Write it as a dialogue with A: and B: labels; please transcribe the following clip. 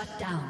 A: Shut down.